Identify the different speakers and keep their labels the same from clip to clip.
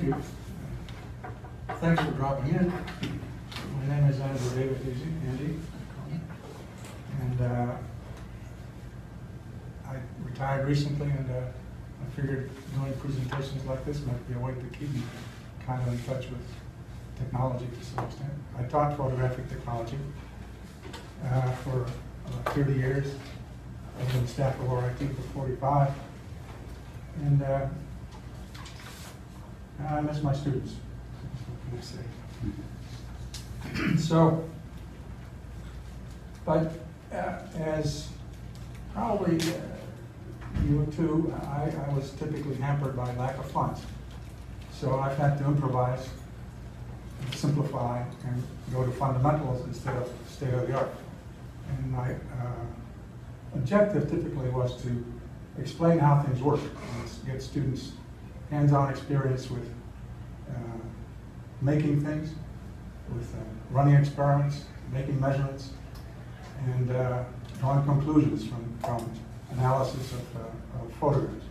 Speaker 1: Thank you. Thanks for dropping in. My name is Andrew David Andy. And uh, I retired recently and uh, I figured doing presentations like this might be a way to keep me kind of in touch with technology to some extent. I taught photographic technology uh, for about 30 years. I've been staff of for 45. And uh, I miss my students. What can I say? So, but uh, as probably uh, you too, I, I was typically hampered by lack of funds. So I've had to improvise, simplify, and go to fundamentals instead of state of the art. And my uh, objective typically was to explain how things work, and get students hands-on experience with uh, making things, with uh, running experiments, making measurements, and uh, drawing conclusions from, from analysis of, uh, of photographs.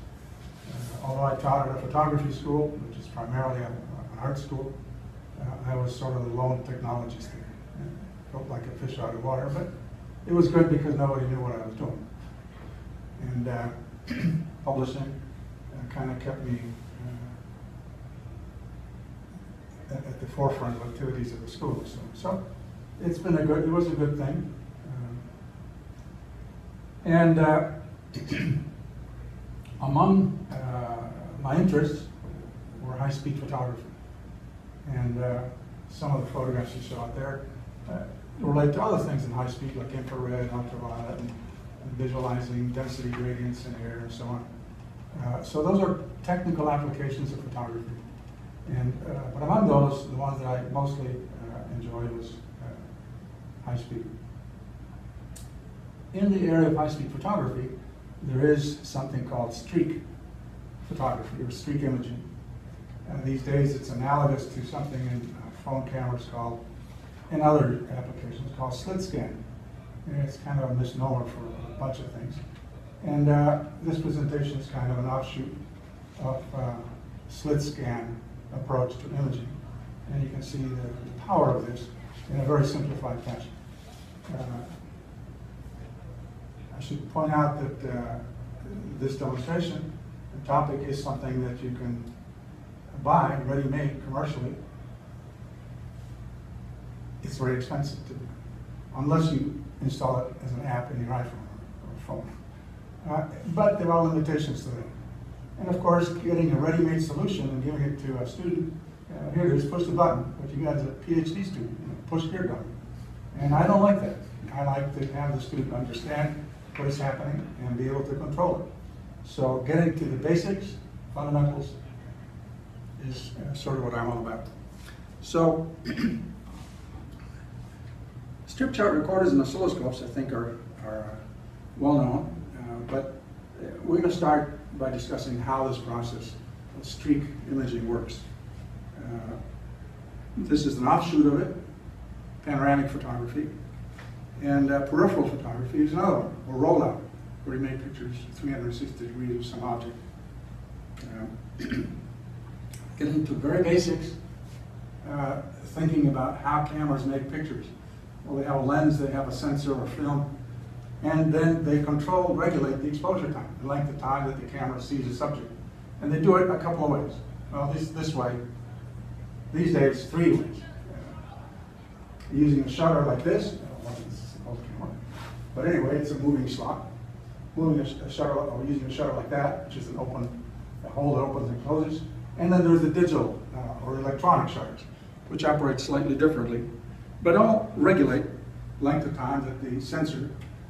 Speaker 1: Uh, although I taught at a photography school, which is primarily a- an art school, uh, I was sort of the lone technologist there. Felt like a fish out of water, but it was good because nobody knew what I was doing. And publishing kind of kept me uh, at, at the forefront of activities of the school. So, so it's been a good, it was a good thing. Um, and uh, among uh, my interests were high-speed photography. And uh, some of the photographs you saw out there uh, relate to other things in high speed, like infrared, ultraviolet, and, and visualizing density gradients in air and so on. Uh, so those are technical applications of photography. And, uh, but among those, the ones that I mostly uh, enjoyed was uh, high speed. In the area of high speed photography, there is something called streak photography or streak imaging. These days, it's analogous to something in uh, phone cameras called, in other applications, called slit scan. And it's kind of a misnomer for a bunch of things. And uh, this presentation is kind of an offshoot of slit scan approach to imaging. And you can see the, the power of this in a very simplified fashion. Uh, I should point out that uh, this demonstration, the topic is something that you can buy ready-made commercially. It's very expensive to do, unless you install it as an app in your iPhone or phone. Uh, but there are limitations to that. And of course, getting a ready-made solution and giving it to a student, uh, here it is, push the button, but you got a PhD student, push here button. And I don't like that. I like to have the student understand what is happening and be able to control it. So getting to the basics, fundamentals, is uh, sort of what I'm all about. So, strip chart recorders and oscilloscopes, I think, are, are well known, uh, but uh, we're going to start by discussing how this process of streak imaging works. Uh, this is an offshoot of it, panoramic photography, and uh, peripheral photography is another one, or rollout, where you make pictures 360 degrees of some object. Uh, getting to very basics, uh, thinking about how cameras make pictures. Well, they have a lens, they have a sensor or film, and then they control, regulate the exposure time, the length of time that the camera sees a subject. And they do it a couple of ways. Well, this, this way, these days, three ways. Using a shutter like this. But anyway, it's a moving slot. Moving a, a shutter, or using a shutter like that, which is an open, a hole that opens and closes. And then there's the digital uh, or electronic shutters, which operate slightly differently, but all regulate length of time that the sensor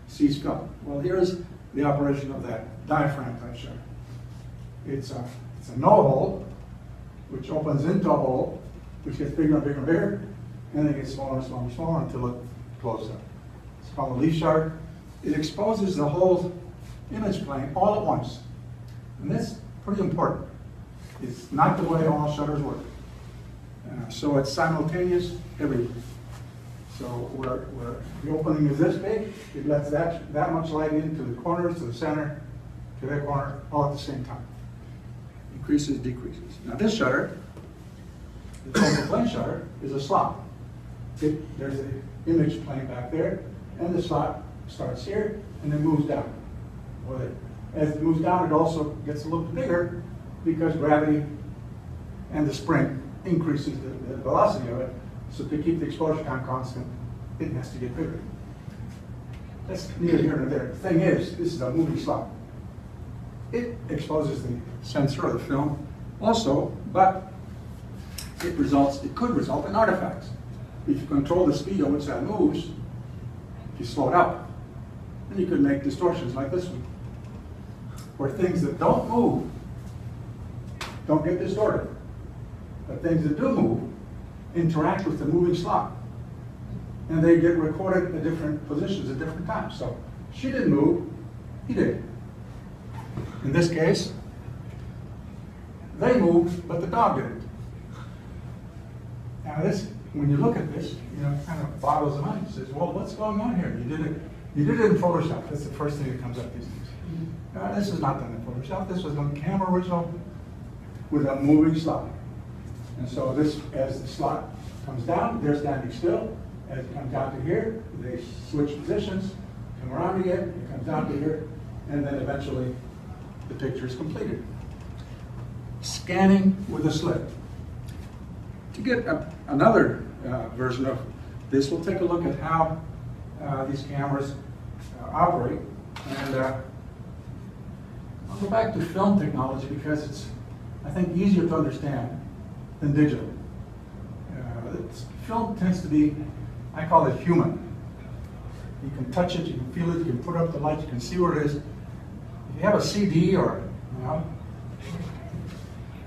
Speaker 1: sees film. Well, here's the operation of that diaphragm type shutter. It's a, it's a no hole, which opens into a hole, which gets bigger and bigger and bigger, and then it gets smaller and smaller and smaller until it closes up. It's called a leaf shutter. It exposes the whole image plane all at once. And that's pretty important. It's not the way all shutters work. Uh, so it's simultaneous everywhere. So where, the opening is this big, it lets that, that much light into the corners, to the center, to that corner, all at the same time. increases, decreases. Now this shutter, the focal plane shutter, is a slot. It, there's an image plane back there, and the slot starts here and then moves down. It. As it moves down, it also gets a little bigger because gravity and the spring increases the, the velocity of it. So to keep the exposure time constant, it has to get bigger. That's neither here nor there. The thing is, this is a moving slot. It exposes the sensor or the film also, but it results, it could result in artifacts. If you control the speed at which that moves, if you slow it up, then you could make distortions like this one, where things that don't move don't get distorted. But things that do move interact with the moving slot. And they get recorded at different positions at different times. So she didn't move, he did. In this case, they moved, but the dog didn't. Now this, when you look at this, you know, it kind of boggles the mind. Says, well, what's going on here? You did it, you did it in Photoshop. That's the first thing that comes up these days. Uh, this is not done in Photoshop. This was on camera original with a moving slot. And so this, as the slot comes down, they're standing still. As it comes down to here, they switch positions, come around again, it comes down to here, and then eventually the picture is completed. Scanning with a slit. To get a, another uh, version of this, we'll take a look at how uh, these cameras uh, operate. And uh, I'll go back to film technology because it's, I think, easier to understand than digital. Uh, film tends to be, I call it human. You can touch it, you can feel it, you can put up the light, you can see where it is. If you have a CD or, you know,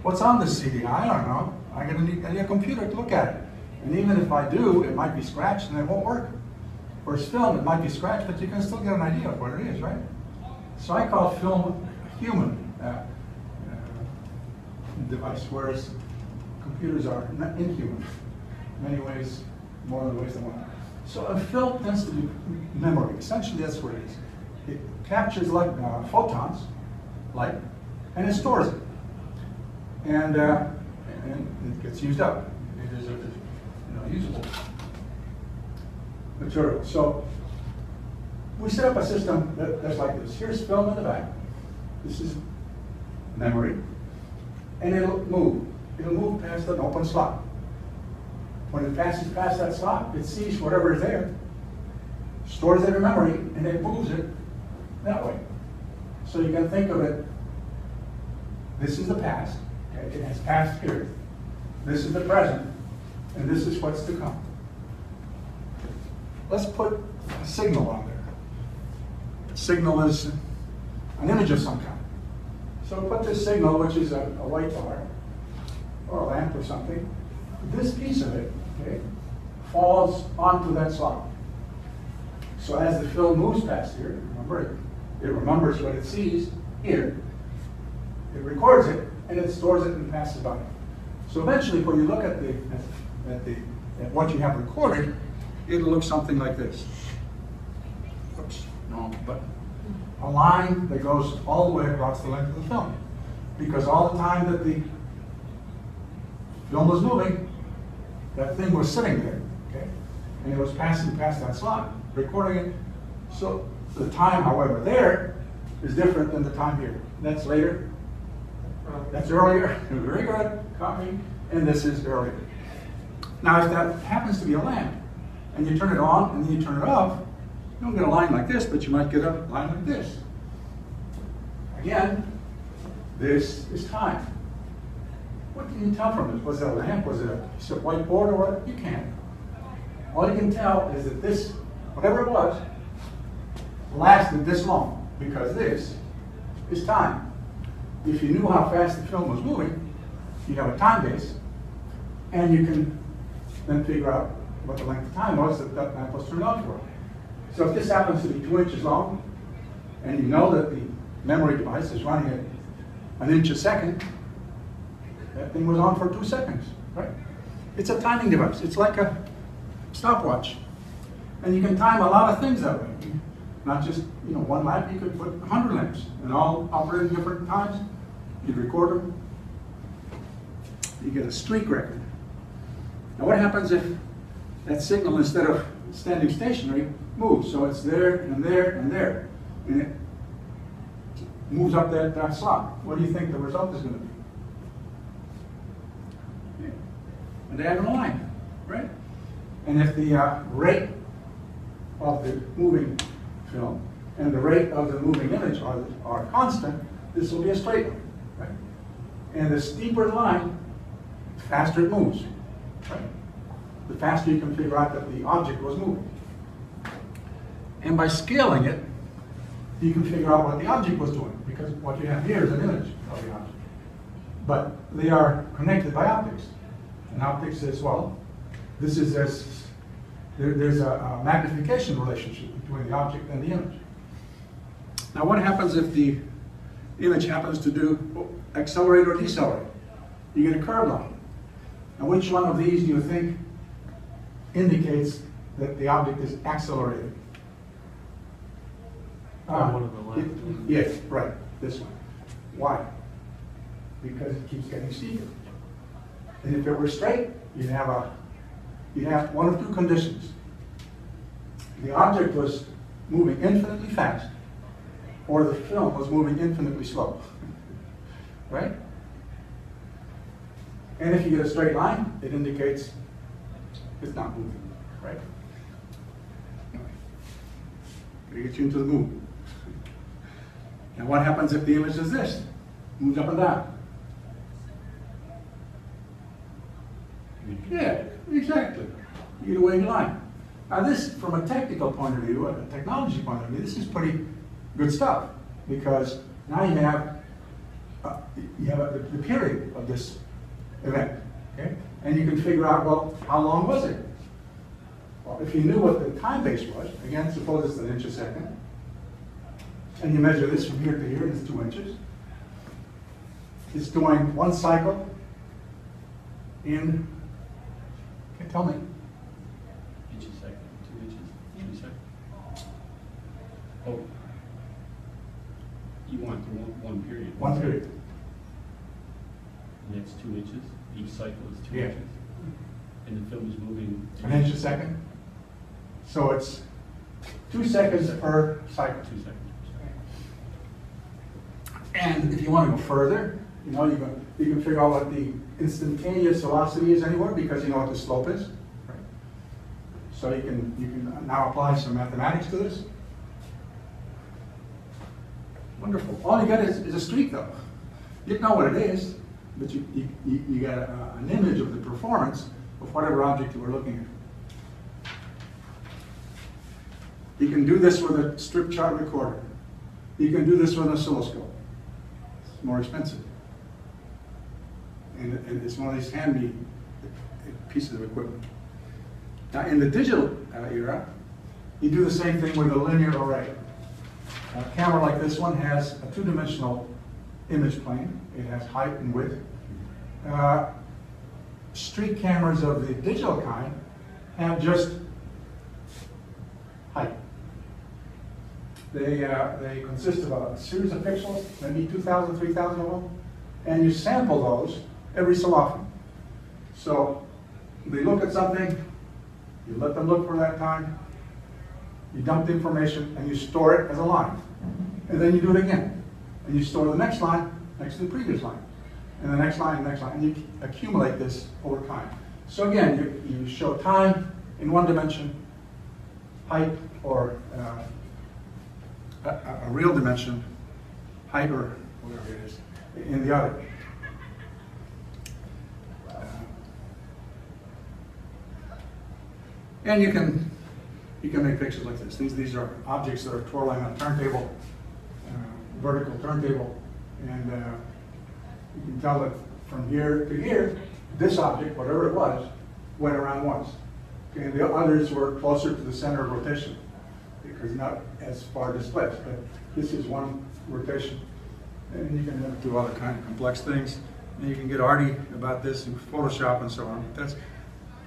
Speaker 1: what's on the CD? I don't know. I'm need, I need a computer to look at it. And even if I do, it might be scratched and it won't work. Whereas film, it might be scratched, but you can still get an idea of what it is, right? So I call film human uh, uh, device, whereas computers are not inhuman. In many ways, more than ways than one. So a to be memory. Essentially, that's what it is. It captures like uh, photons, light, and it stores it. And, uh, and it gets used up. It is a you know, usable material. So we set up a system that, that's like this. Here's film in the back. This is memory. And it'll move. It'll move past an open slot. When it passes past that slot, it sees whatever is there, stores it in memory, and it moves it that way. So you can think of it, this is the past, okay? it has passed here. This is the present, and this is what's to come. Let's put a signal on there. Signal is an image of some kind. So put this signal, which is a, a white bar, or a lamp or something, this piece of it, okay, falls onto that slot. So as the film moves past here, remember, it, it remembers what it sees here. It records it, and it stores it and passes by. So eventually, when you look at the, at, at the, at what you have recorded, it'll look something like this. Oops, no, but a line that goes all the way across the length of the film. Because all the time that the film was moving, that thing was sitting there, okay? And it was passing past that slot, recording it. So the time, however, there is different than the time here. That's later. That's earlier. Very good. Copy. And this is earlier. Now, if that happens to be a lamp, and you turn it on and then you turn it off, you don't get a line like this, but you might get a line like this. Again, this is time. What can you tell from it? Was it a lamp? Was it a piece of whiteboard or what? You can't. All you can tell is that this, whatever it was, lasted this long because this is time. If you knew how fast the film was moving, you have a time base, and you can then figure out what the length of time was that that lamp was turned on for. So if this happens to be two inches long, and you know that the memory device is running at an inch a second, that thing was on for two seconds, right? It's a timing device. It's like a stopwatch. And you can time a lot of things that way. Not just, you know, one lamp, you could put 100 lamps, and all operate at different times. You'd record them, you get a streak record. Now what happens if that signal, instead of standing stationary, moves? So it's there and there and there. And it moves up that, that slot. What do you think the result is going to be? A diagonal line, right? And if the uh, rate of the moving film and the rate of the moving image are, are constant, this will be a straight line, right? And the steeper the line, the faster it moves, right? The faster you can figure out that the object was moving. And by scaling it, you can figure out what the object was doing, because what you have here is an image of the object. But they are connected by optics. And optics as well, this is as, there, there's a, a magnification relationship between the object and the image. Now what happens if the image happens to do accelerate or decelerate? You get a curved line. Now which one of these do you think indicates that the object is accelerating?
Speaker 2: Uh, one on the left.
Speaker 1: Yes, right, this one. Why? Because it keeps getting steeper. And if it were straight, you'd have a, you'd have one of two conditions. The object was moving infinitely fast, or the film was moving infinitely slow. Right? And if you get a straight line, it indicates it's not moving, right? Gonna get you into the mood. Now what happens if the image is this? Moves up and down. Yeah, exactly. You get a wavy line. Now this, from a technical point of view, a technology point of view, this is pretty good stuff because now you have uh, you have a, the period of this event, okay? And you can figure out well how long was it? Well, if you knew what the time base was, again, suppose it's an inch a second, and you measure this from here to here, and it's two inches. It's doing one cycle in, okay, tell me,
Speaker 2: Inch a second, two inches, two seconds. Oh. You want the one, one period?
Speaker 1: one period.
Speaker 2: And that's two inches, each cycle is two
Speaker 1: Yeah.
Speaker 2: inches? And the film is moving?
Speaker 1: An inch a second. So it's two seconds per cycle.
Speaker 2: Two seconds.
Speaker 1: And if you want to go further, you know, you can, you can figure out what the instantaneous velocity is anywhere because you know what the slope is. Right. So you can, you can now apply some mathematics to this. Wonderful. All you got is, is a streak though. You don't know what it is, but you, you, you got a, an image of the performance of whatever object you were looking at. You can do this with a strip chart recorder. You can do this with an oscilloscope. It's more expensive. And, and it's one of these handy pieces of equipment. Now, in the digital uh, era, you do the same thing with a linear array. A camera like this one has a two-dimensional image plane. It has height and width. Uh, streak cameras of the digital kind have just height. They, uh, they consist of a series of pixels, maybe 2,000, 3,000 of them, and you sample those every so often. So they look at something, you let them look for that time, you dump the information, and you store it as a line. And then you do it again. And you store the next line next to the previous line. And the next line, and the next line, and you accumulate this over time. So again, you, you show time in one dimension, height or uh, a, a- a real dimension, height or whatever it is, in the other. And you can, you can make pictures like this. These, these are objects that are twirling on a turntable, uh, vertical turntable. And uh, you can tell that from here to here, this object, whatever it was, went around once. And the others were closer to the center of rotation because not as far displaced, but this is one rotation. And you can do other kind of complex things. And you can get arty about this in Photoshop and so on. That's,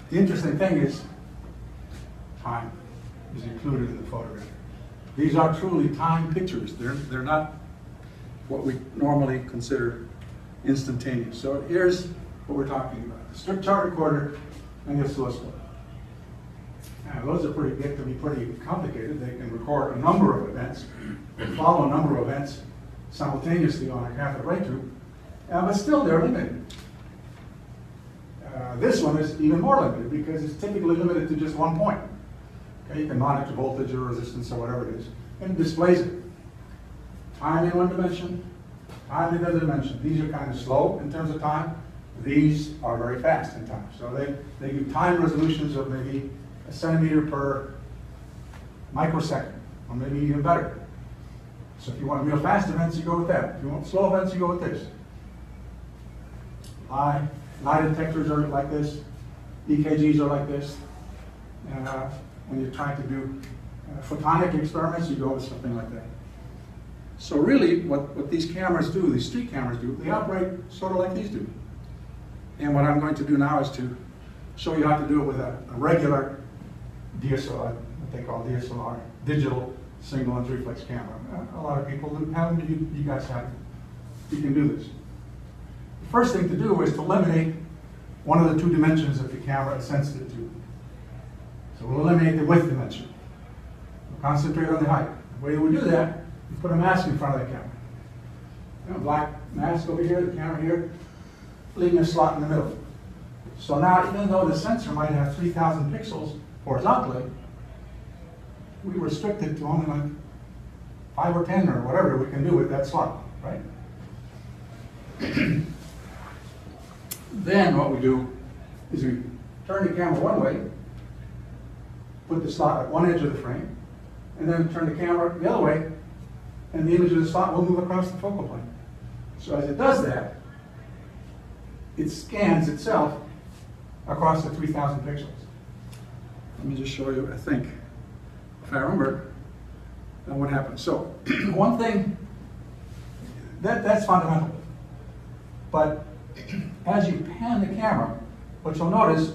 Speaker 1: the interesting thing is time is included in the photograph. These are truly time pictures. They're, they're not what we normally consider instantaneous. So here's what we're talking about. The strip chart recorder and the oscilloscope. Now, those are pretty, get to be pretty complicated. They can record a number of events, follow a number of events simultaneously on a cathode ray tube, uh, but still they're limited. Uh, this one is even more limited because it's typically limited to just one point. Okay, you can monitor voltage or resistance or whatever it is, and displays it. Time in one dimension, time in another dimension. These are kind of slow in terms of time. These are very fast in time. So they, they give time resolutions of maybe a centimeter per microsecond, or maybe even better. So if you want real fast events, you go with that. If you want slow events, you go with this. Lie, lie detectors are like this. EKGs are like this. Uh, when you're trying to do uh, photonic experiments, you go with something like that. So really, what, what these cameras do, these streak cameras do, they operate sort of like these do. And what I'm going to do now is to show you how to do it with a, a regular DSLR, what they call DSLR, digital single lens reflex camera. Uh, A lot of people have them, you, you guys have them. You can do this. The first thing to do is to eliminate one of the two dimensions that the camera is sensitive to. So we'll eliminate the width dimension. We'll concentrate on the height. The way we do that, you put a mask in front of the camera. You know, black mask over here, the camera here, leaving a slot in the middle. So now, even though the sensor might have 3,000 pixels horizontally, we restrict it to only like five or 10 or whatever we can do with that slot, right? then what we do is we turn the camera one way, put the slot at one edge of the frame, and then turn the camera the other way, and the image of the slot will move across the focal plane. So as it does that, it scans itself across the 3,000 pixels. Let me just show you, I think, if I remember, uh, what happened. So, one thing, that, that's fundamental. But as you pan the camera, what you'll notice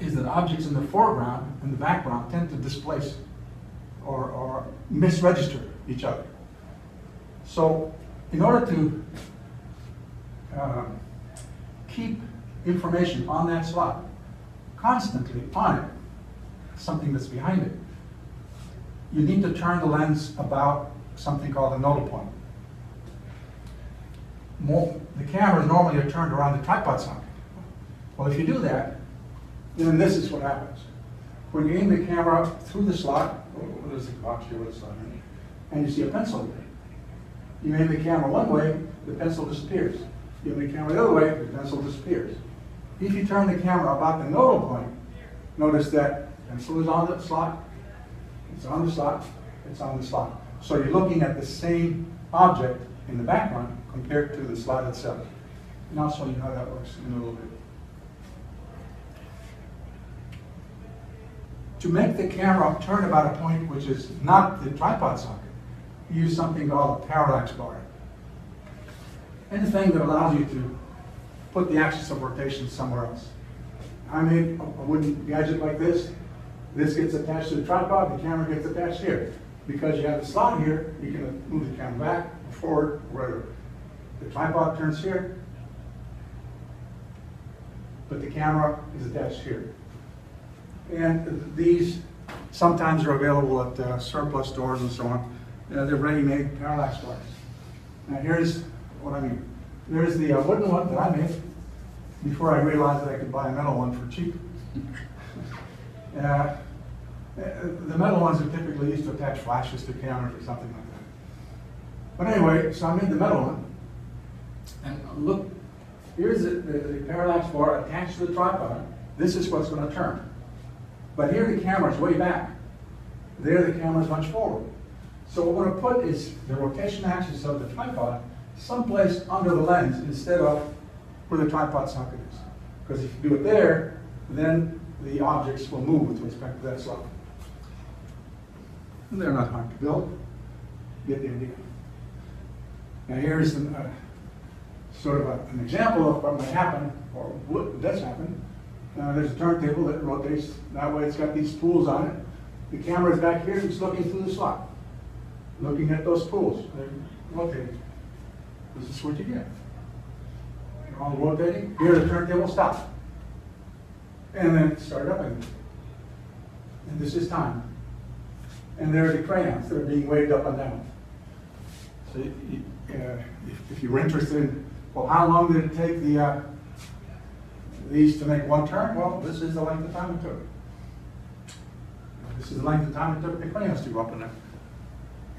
Speaker 1: is that objects in the foreground and the background tend to displace or, or misregister each other. So, in order to um, keep information on that slot constantly on it, something that's behind it, you need to turn the lens about something called a nodal point. More, the cameras normally are turned around the tripod socket. Well, if you do that, then this is what happens. When you aim the camera through the slot, what is the box here with the slot? And you see a pencil there. You aim the camera one way, the pencil disappears. You aim the camera the other way, the pencil disappears. If you turn the camera about the nodal point, notice that pencil is on the slot, it's on the slot, it's on the slot. So you're looking at the same object in the background compared to the slot itself. And I'll show you how that works in a little bit. To make the camera turn about a point which is not the tripod socket, you use something called a parallax bar. Anything that allows you to put the axis of rotation somewhere else. I made a wooden gadget like this. This gets attached to the tripod, the camera gets attached here. Because you have the slot here, you can move the camera back, or forward, wherever. The tripod turns here, but the camera is attached here. And these sometimes are available at uh, surplus stores and so on. Uh, They're ready-made parallax bars. Now here's what I mean. There's the uh, wooden one that I made before I realized that I could buy a metal one for cheap. Uh, uh, The metal ones are typically used to attach flashes to cameras or something like that. But anyway, so I made the metal one. And look, here's the, the the parallax bar attached to the tripod. This is what's gonna turn. But here the camera's way back. There the camera's much forward. So what we're gonna put is the rotation axis of the tripod someplace under the lens instead of where the tripod socket is. Because if you do it there, then the objects will move with respect to that slot. And They're not hard to build. Get the idea. Now here's an, uh, sort of a- an example of what might happen, or what does happen. Uh, there's a turntable that rotates, that way it's got these spools on it. The camera is back here, and it's looking through the slot, looking at those spools, they're rotating. This is what you get. while rotating, here the turntable stops. And then start up again. And this is time. And there are the crayons that are being waved up and down. So uh, if, if you were interested in, well, how long did it take the, uh, these to make one turn? Well, this is the length of time it took. This is the length of time it took the crayons to go up and down.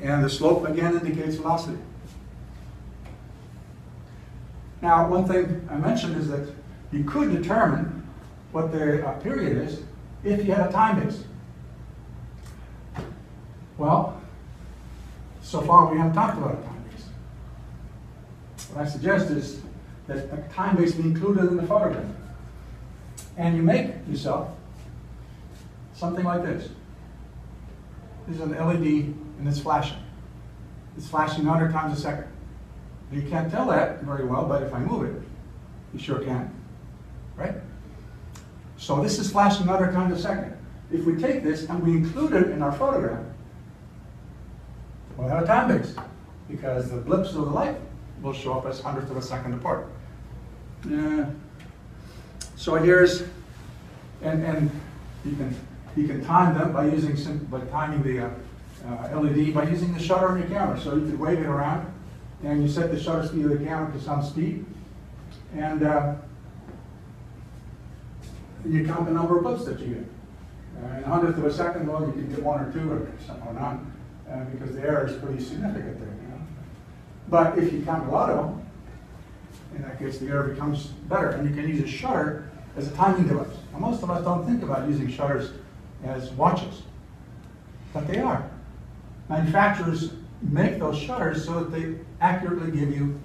Speaker 1: And the slope again indicates velocity. Now, one thing I mentioned is that you could determine what the uh, period is if you had a time base. Well, so far we haven't talked about a time base. What I suggest is that a time base be included in the photograph. And you make yourself something like this. This is an LED and it's flashing. It's flashing 100 times a second. You can't tell that very well, but if I move it, you sure can. Right? So this is flashing 100 times a second. If we take this and we include it in our photograph, we'll have a time base because the blips of the light will show up as hundredths of a second apart. Yeah. So here's, and, and you can, you can time them by using, sim- by timing the uh, uh, LED by using the shutter on your camera. So you could wave it around and you set the shutter speed of the camera to some speed. And uh, you count the number of blips that you get. Uh, in a hundredth of a second, well, you can get one or two or, some- or none, uh, because the error is pretty significant there. You know? But if you count a lot of them, in that case, the air becomes better, and you can use a shutter as a timing device. Now, most of us don't think about using shutters as watches, but they are. Manufacturers make those shutters so that they accurately give you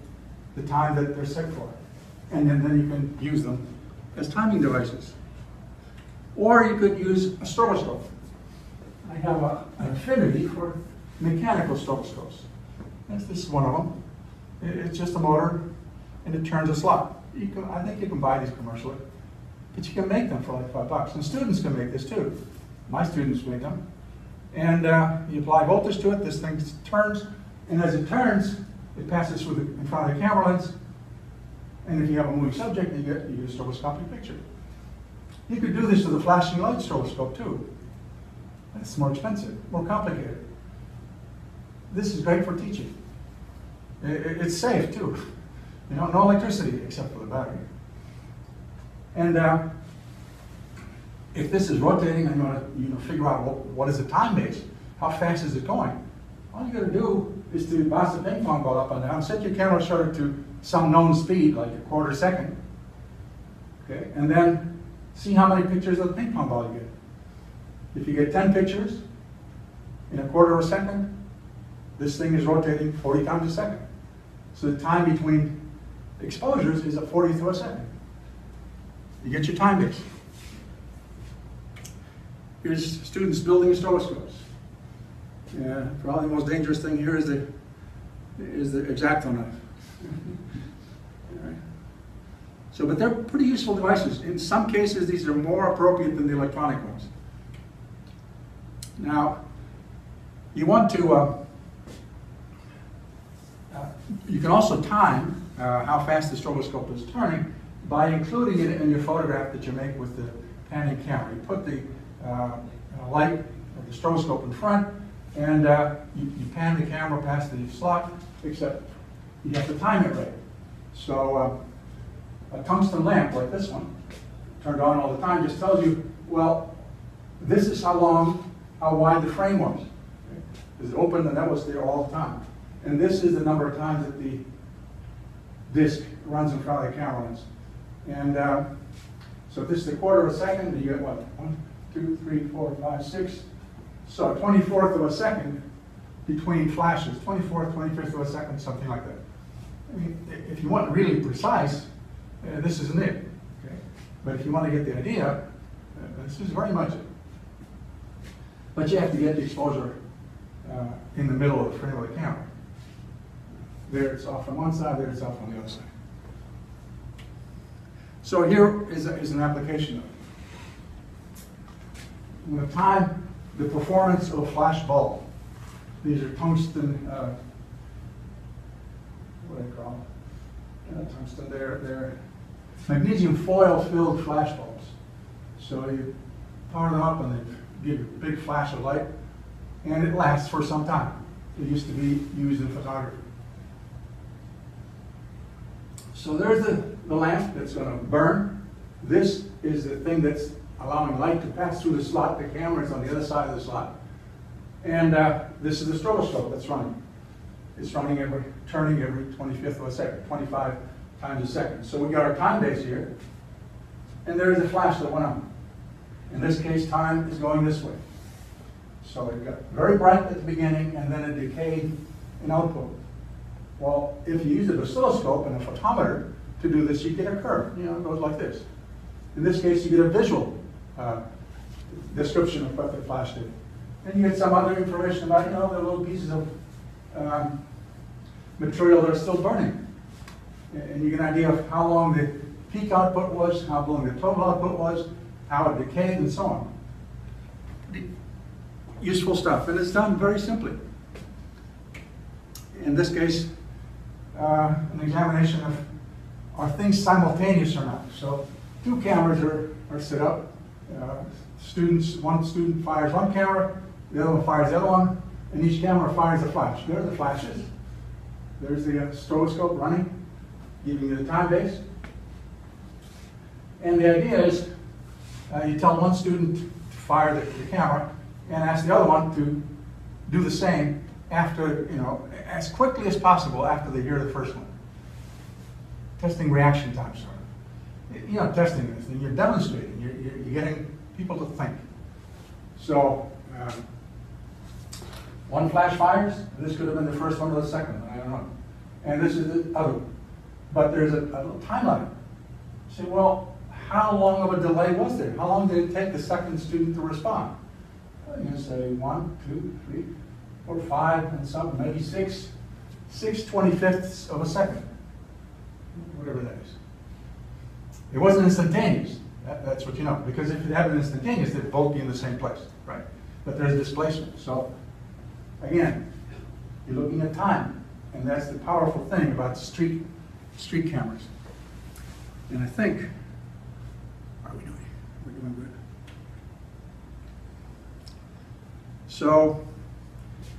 Speaker 1: the time that they're set for. And then, then you can use them as timing devices. Or you could use a stroboscope. I have a, an affinity for mechanical stroboscopes. This, this is one of them. It's just a motor and it turns a slot. You can, I think you can buy these commercially, but you can make them for like five bucks. And students can make this too. My students make them. And uh, you apply voltage to it, this thing turns, and as it turns, it passes through the, in front of the camera lens. And if you have a moving subject, you get, you get a stroboscopic picture. You could do this with a flashing light stroboscope too. It's more expensive, more complicated. This is great for teaching. It's safe too. You know, no electricity except for the battery. And uh, if this is rotating you want to you know, figure out what, what is the time base, how fast is it going, all you got to do is to bounce the ping pong ball up and down, set your camera shutter to some known speed, like a quarter second, okay, and then see how many pictures of the ping pong ball you get. If you get 10 pictures in a quarter of a second, this thing is rotating 40 times a second. So the time between exposures is a 40th of a second. You get your time base. Here's students building stroboscopes. Yeah, probably the most dangerous thing here is the is the X-Acto knife. So, but they're pretty useful devices. In some cases, these are more appropriate than the electronic ones. Now, you want to. Uh, uh, you can also time uh, how fast the stroboscope is turning by including it in your photograph that you make with the panning camera. You put the uh, light of the stroboscope in front, and uh, you, you pan the camera past the slot, except you have to time it right. So uh, a tungsten lamp like this one, turned on all the time, just tells you, well, this is how long, how wide the frame was. Is it open? And that was there all the time. And this is the number of times that the disc runs in front of the camera lens. And uh, so if this is a quarter of a second, you get what? One, two, three, four, five, six. So 24th of a second between flashes, 24th, 25th of a second, something like that. I mean, if you want really precise, uh, this isn't it. Okay? But if you want to get the idea, uh, this is very much it. But you have to get the exposure uh, in the middle of the frame of the camera. There it's off on one side, there it's off on the other side. So here is, a- is an application of it. I'm going to time the performance of a flash bulb. These are tungsten, uh, what do I call them? Tungsten, they're, they're magnesium foil-filled flash bulbs. So you power them up and they give you a big flash of light, and it lasts for some time. It used to be used in photography. So there's the, the lamp that's gonna burn. This is the thing that's allowing light to pass through the slot. The camera is on the other side of the slot. And uh, this is the stroboscope that's running. It's running every, turning every 25th of a second, 25 times a second. So we got our time base here, and there's a flash that went on. In this case, time is going this way. So it got very bright at the beginning, and then it decayed in output. Well, if you use an oscilloscope and a photometer to do this, you get a curve. You know, it goes like this. In this case, you get a visual uh, description of what the flash did. And you get some other information about, you know, the little pieces of um, material that are still burning. And you get an idea of how long the peak output was, how long the total output was, how it decayed, and so on. Useful stuff, and it's done very simply. In this case, uh, an examination of are things simultaneous or not. So two cameras are, are set up. Uh, students, one student fires one camera, the other one fires the other one, and each camera fires a flash. There are the flashes. There's the uh, stroboscope running, giving you the time base. And the idea is, uh, you tell one student to fire the, the camera and ask the other one to do the same after, you know, as quickly as possible after they hear the first one. Testing reaction time, sort of. You're not testing this, you're demonstrating, you're, you're, you're getting people to think. So, um, one flash fires, this could have been the first one or the second one, I don't know. And this is the other one. But there's a, a little timeline. You say, well, how long of a delay was there? How long did it take the second student to respond? Well, gonna say one, two, three, four, five, and some, maybe six, six twenty-fifths of a second. Whatever that is. It wasn't instantaneous. That, that's what you know. Because if it happened instantaneous, they'd both be in the same place, right? But there's displacement. So, again, you're looking at time. And that's the powerful thing about streak, streak cameras. And I think, are we doing, we're doing good. So,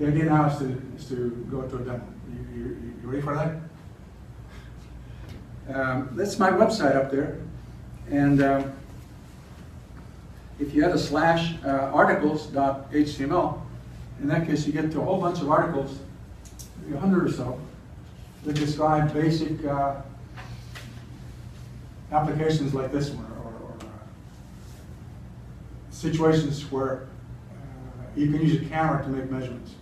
Speaker 1: the idea now is to, is to go to a demo. You, you, you ready for that? Um, that's my website up there. And um, if you add a slash uh, articles.html, in that case you get to a whole bunch of articles, a hundred or so, that describe basic uh, applications like this one, or, or uh, situations where uh, you can use a camera to make measurements.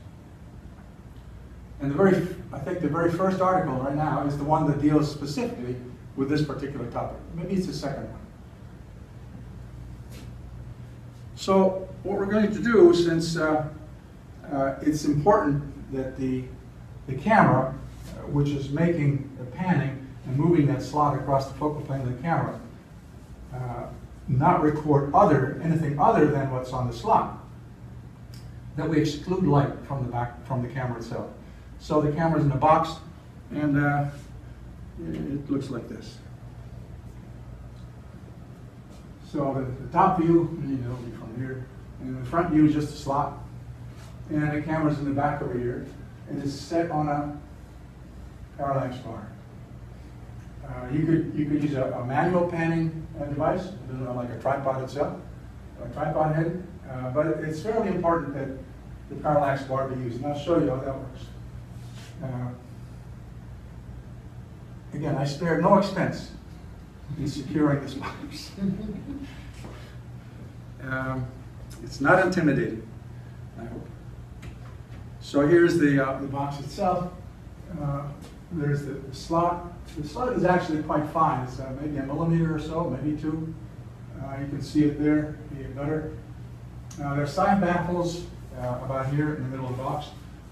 Speaker 1: And the very, I think the very first article right now is the one that deals specifically with this particular topic. Maybe it's the second one. So what we're going to do, since uh, uh, it's important that the, the camera, uh, which is making the panning and moving that slot across the focal plane of the camera, uh, not record other anything other than what's on the slot, that we exclude light from the back from the camera itself. So the camera's in a box, and uh, it looks like this. So the, the top view, you know, from here, and the front view is just a slot, and the camera's in the back over here, and it's set on a parallax bar. Uh, you could you could use a, a manual panning uh, device, like a tripod itself, a tripod head, uh, but it's fairly important that the parallax bar be used, and I'll show you how that works. Uh, again, I spared no expense in securing this box. um, it's not intimidating, I hope. So here's the, uh, the box itself. Uh, there's the, the slot. The slot is actually quite fine. It's uh, maybe a millimeter or so, maybe two. Uh, you can see it there, even better. Uh, there's side baffles uh, about here in the middle of the box.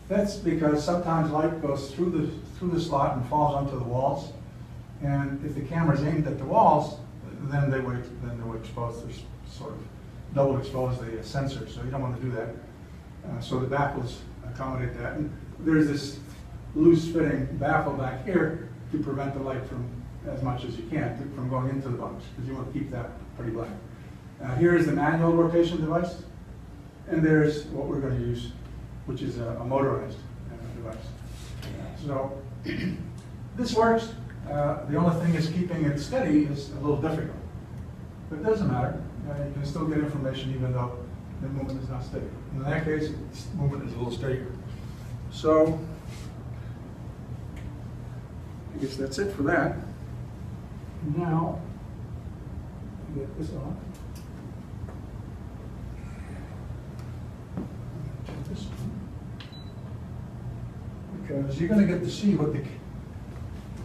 Speaker 1: That's because sometimes light goes through the, through the slot and falls onto the walls. And if the camera's aimed at the walls, then they would, then they would expose, there's sort of double expose the sensor, so you don't want to do that. Uh, so the baffles accommodate that. And there's this loose fitting baffle back here to prevent the light from as much as you can to- from going into the box, because you want to keep that pretty black. Uh, Here is the manual rotation device, and there's what we're going to use, which is a a motorized uh, device. So this works. Uh, The only thing is keeping it steady is a little difficult. But it doesn't matter. Uh, You can still get information even though the movement is not steady. In that case, movement is a little steadier. So I guess that's it for that. Now, get this on. Check this one. Because you're gonna get to see what the,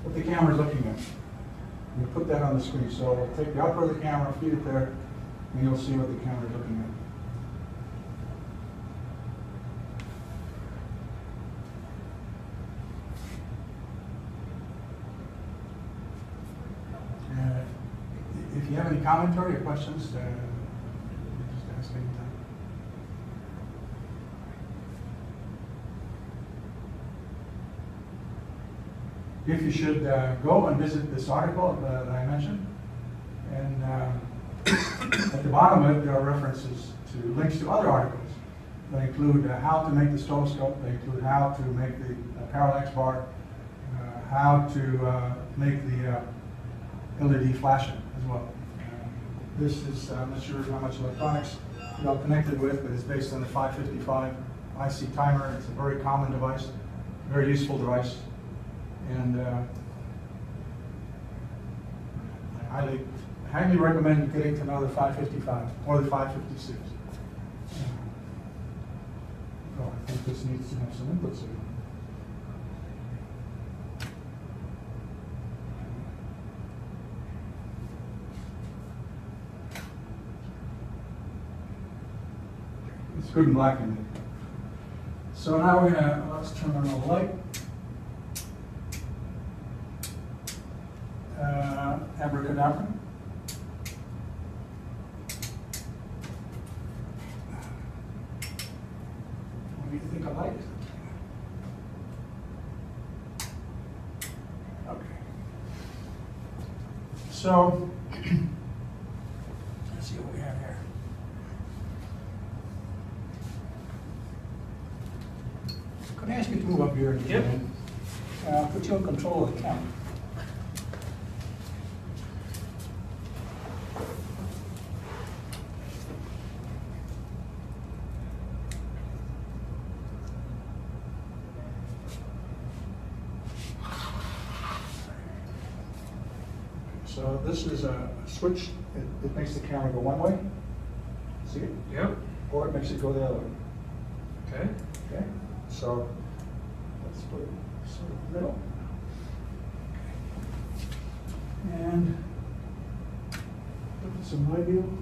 Speaker 1: what the camera's looking at. You put that on the screen, so take the output of the camera, feed it there, and you'll see what the camera's looking at. Uh, If you have any commentary or questions, uh, just ask anytime. If you should uh, go and visit this article uh, that I mentioned, and uh, at the bottom of it, there are references to links to other articles. They include uh, how to make the stroboscope, they include how to make the uh, parallax bar, uh, how to uh, make the uh, LED flashing as well. Uh, This is, I'm not sure how much electronics you're all connected with, but it's based on the 555 IC timer. It's a very common device, very useful device. And uh, I highly, recommend getting to know the 555 or the 556. Oh, I think this needs to have some input signal. It's good and black in it. So now we're gonna, let's turn on the light. Uh, abracadabra. What do you think of light? Okay. So, let's see what we have here. Could I ask you to move up here?
Speaker 2: Yep.
Speaker 1: Uh, put you in control of the camera. So this is a switch, it, it makes the camera go one way, see it?
Speaker 2: Yep.
Speaker 1: Or it makes it go the other way,
Speaker 2: Okay.
Speaker 1: okay? So, let's put it sort of in the middle. Okay. And put this in my view.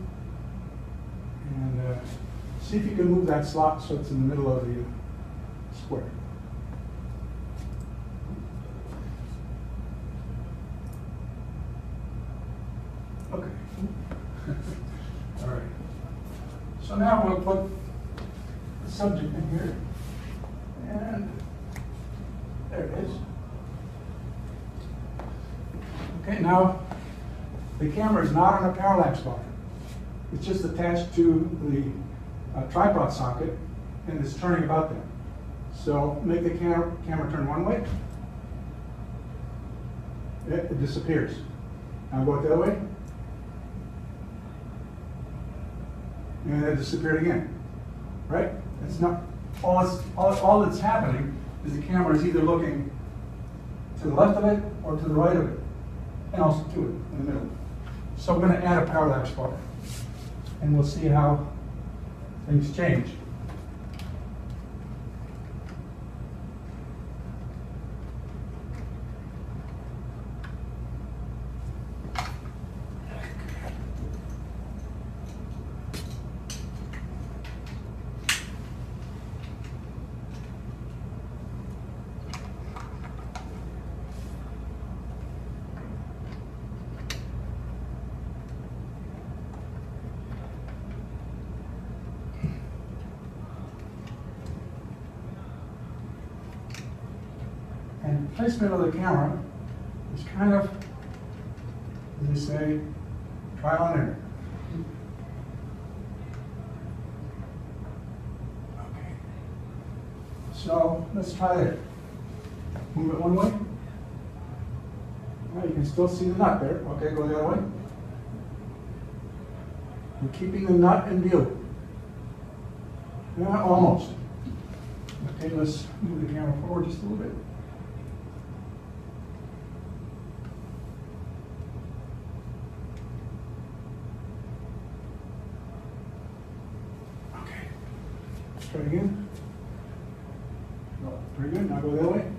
Speaker 1: And uh, see if you can move that slot so it's in the middle of the square. Okay. All right. So now we'll put the subject in here. And there it is. Okay, now, the camera is not on a parallax bar. It's just attached to the uh, tripod socket and it's turning about there. So make the camera, camera turn one way. It, it disappears. Now go it the other way. And it disappeared again. Right? It's not, all, it's, all, all that's happening is the camera is either looking to the left of it or to the right of it, and also to it in the middle. So we're gonna add a parallax bar, and we'll see how things change. And placement of the camera is kind of as they say, trial and error. Okay. So, let's try it. Move it one way. You can still see the nut there. Okay, go the other way. We're keeping the nut in view. Yeah, almost. Okay, let's move the camera forward just a little bit. Try again. No, Very good, now go the other way.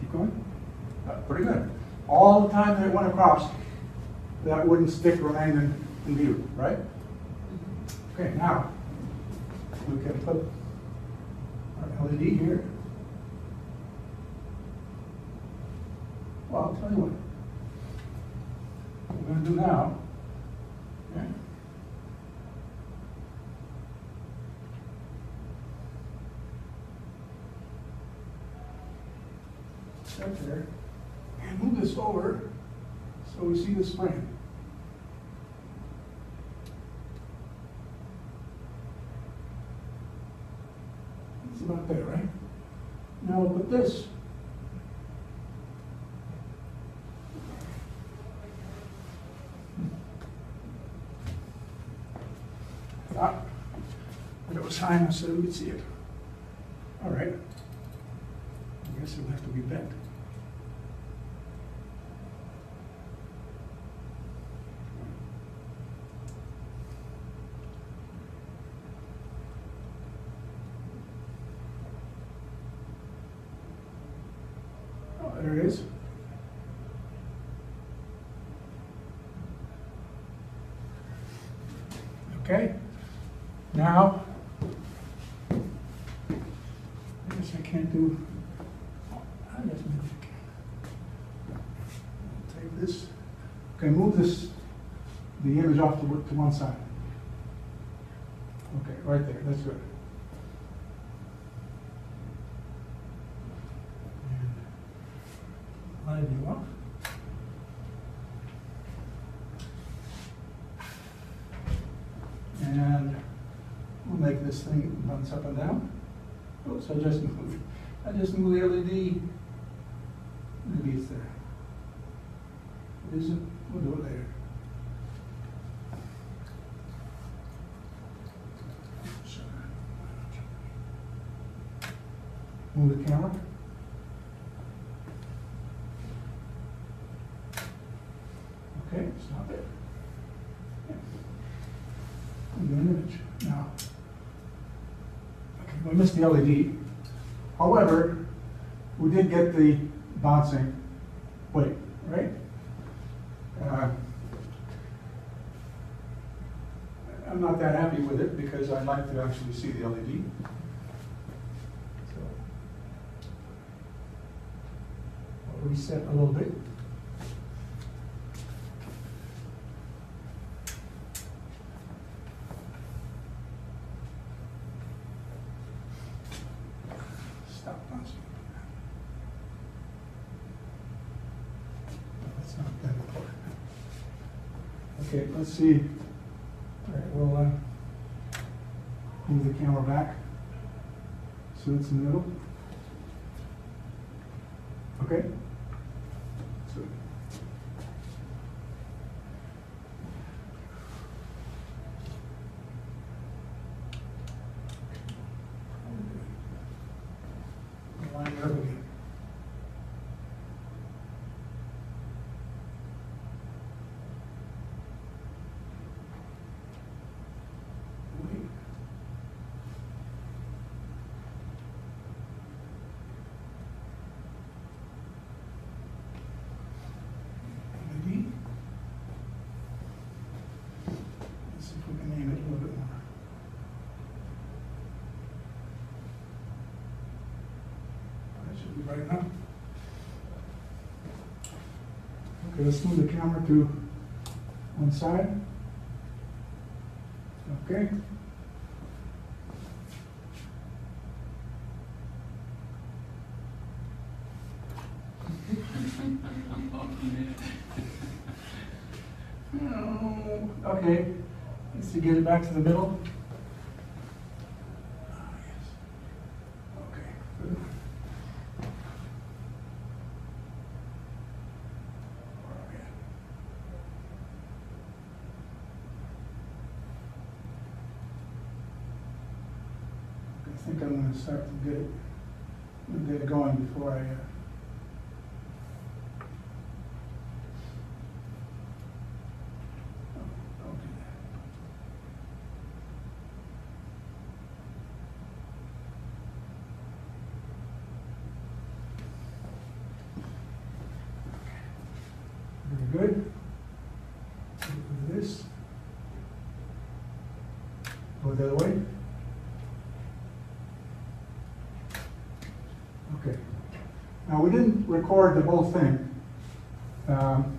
Speaker 1: Keep going. Uh, Pretty good. All the time that it went across, that wooden stick remained in, in view, right? Okay, now, we can put our LED here. Well, I'll tell you what. What we're gonna do now. okay? Right there. And move this over so we see the spring. It's about there, right? Now we'll put this. Hmm. Ah, Thought that it was high enough so we could see it. All right. I guess it'll have to be bent. Oh, there it is. Okay, now, I guess I can't do, I guess maybe I can. Take this, okay, move this, the image off to, one side. Okay, right there, that's good. And Line you up. And we'll make this thing bounce up and down. Oops, I just moved, I just moved the LED. Maybe it's there. It? We'll do it later. Move the camera. Okay, stop it. Do an image now. Okay, we missed the LED. However, we did get the bouncing plate, right? Uh, I'm not that happy with it because I'd like to actually see the LED. So, I'll Reset a little bit. Stop bouncing. That's not that important. Okay, let's see. All right, we'll, uh, move the camera back. So it's in the middle. Okay? So. Line it up again. Wait. LED. Let's see if we can name it a little bit more. That should be right enough. Okay, let's move the camera to one side. Okay. Okay, let's get it back to the middle. Ah, yes. Okay, good. Where are we at? I think I'm gonna start to get it, get it going before I, uh, Don't do that. Very good. Do this. Go the other way. Okay. Now, we didn't record the whole thing. um,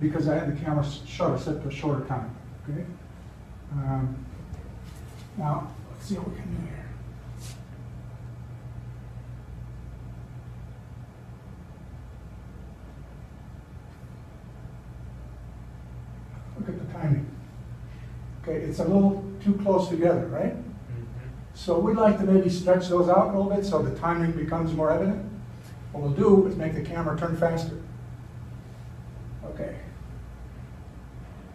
Speaker 1: because I had the camera shutter set to a shorter time, okay? Um, Now, let's see what we can do here. Look at the timing. Okay, it's a little too close together, right? Mm-hmm. So we'd like to maybe stretch those out a little bit so the timing becomes more evident. What we'll do is make the camera turn faster. Okay.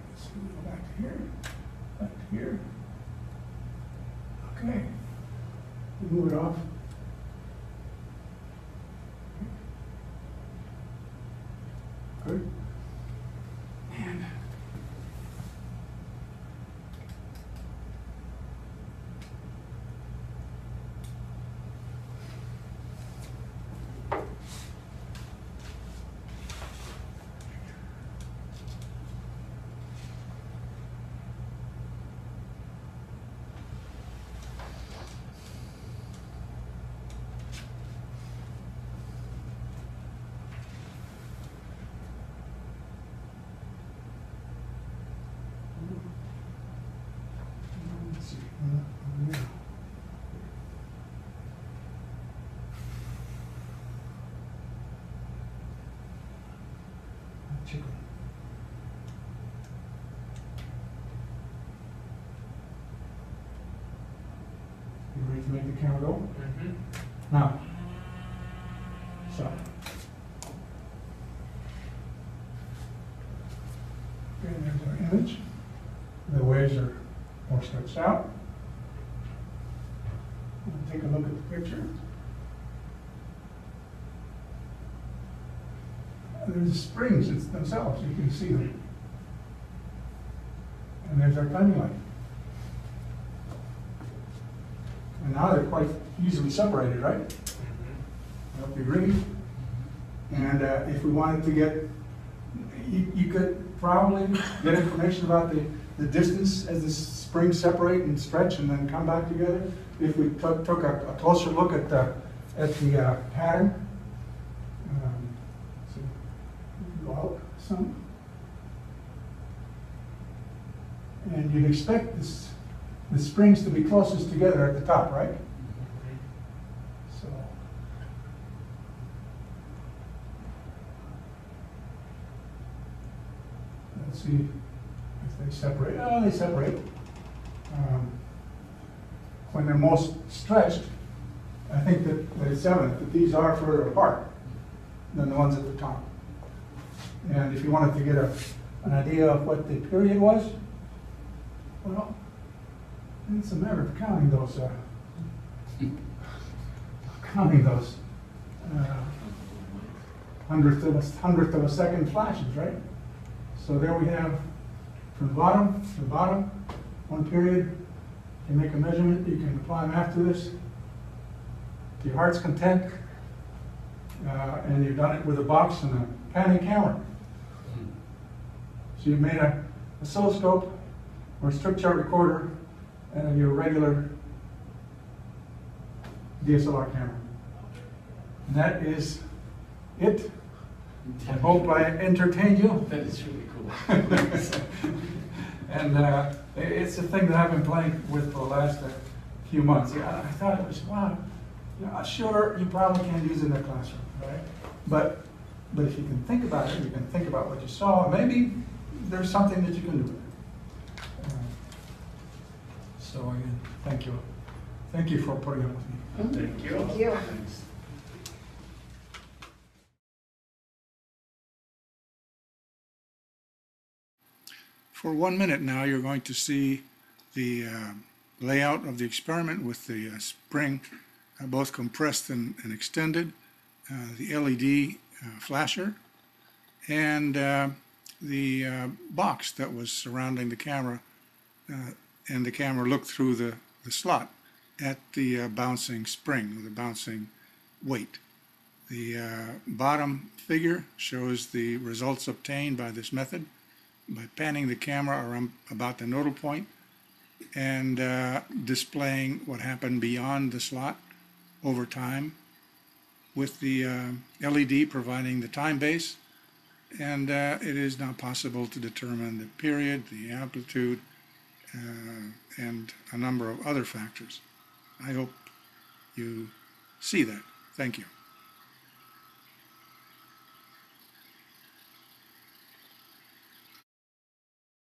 Speaker 1: Let's see, go back to here, back to here. Okay. We Move it off. Good. And Let's see. Uh, yeah. Chicken. You ready to make the camera go? Mm-hmm. Now. So. Okay, there's our image. The waves are more stretched out. We'll Take a look at the picture. There's springs it's themselves, you can see them. And there's our timing light. And now they're quite easily separated, right? I hope you agree. And uh, if we wanted to get, you, you could probably get information about the, the distance as the springs separate and stretch and then come back together. If we took, took a, a closer look at the, at the uh, pattern. Um, so, Go And you'd expect this, the springs to be closest together at the top, right? So. Let's see if they separate. Oh, they separate. Um, When they're most stretched, I think that, that it's that these are further apart than the ones at the top. And if you wanted to get a, an idea of what the period was, well, it's a matter of counting those, uh, counting those, uh, hundredth of a, hundredth of a second flashes, right? So there we have, from the bottom to the bottom, one period, you make a measurement, you can apply math to this. To your heart's content, uh, and you've done it with a box and a panning camera. So you've made a oscilloscope or a strip chart recorder and your regular DSLR camera. And that is it. I hope I entertained you.
Speaker 2: That is really cool.
Speaker 1: And uh, it's a thing that I've been playing with for the last uh, few months. Yeah, I thought it was, wow, Yeah, sure, you probably can't use it in a classroom, right? But, but if you can think about it, you can think about what you saw, maybe there's something that you can do with it. Uh, So again, thank you. Thank you for putting up with me.
Speaker 2: Thank you.
Speaker 3: Thank you.
Speaker 2: Thanks.
Speaker 1: For one minute now, you're going to see the uh, layout of the experiment with the uh, spring, uh, both compressed and, and extended, uh, the LED uh, flasher, and uh, the uh, box that was surrounding the camera, uh, and the camera looked through the, the slot at the uh, bouncing spring, the bouncing weight. The uh, bottom figure shows the results obtained by this method by panning the camera around about the nodal point and uh, displaying what happened beyond the slot over time with the uh, LED providing the time base. And uh, it is now possible to determine the period, the amplitude, uh, and a number of other factors. I hope you see that. Thank you.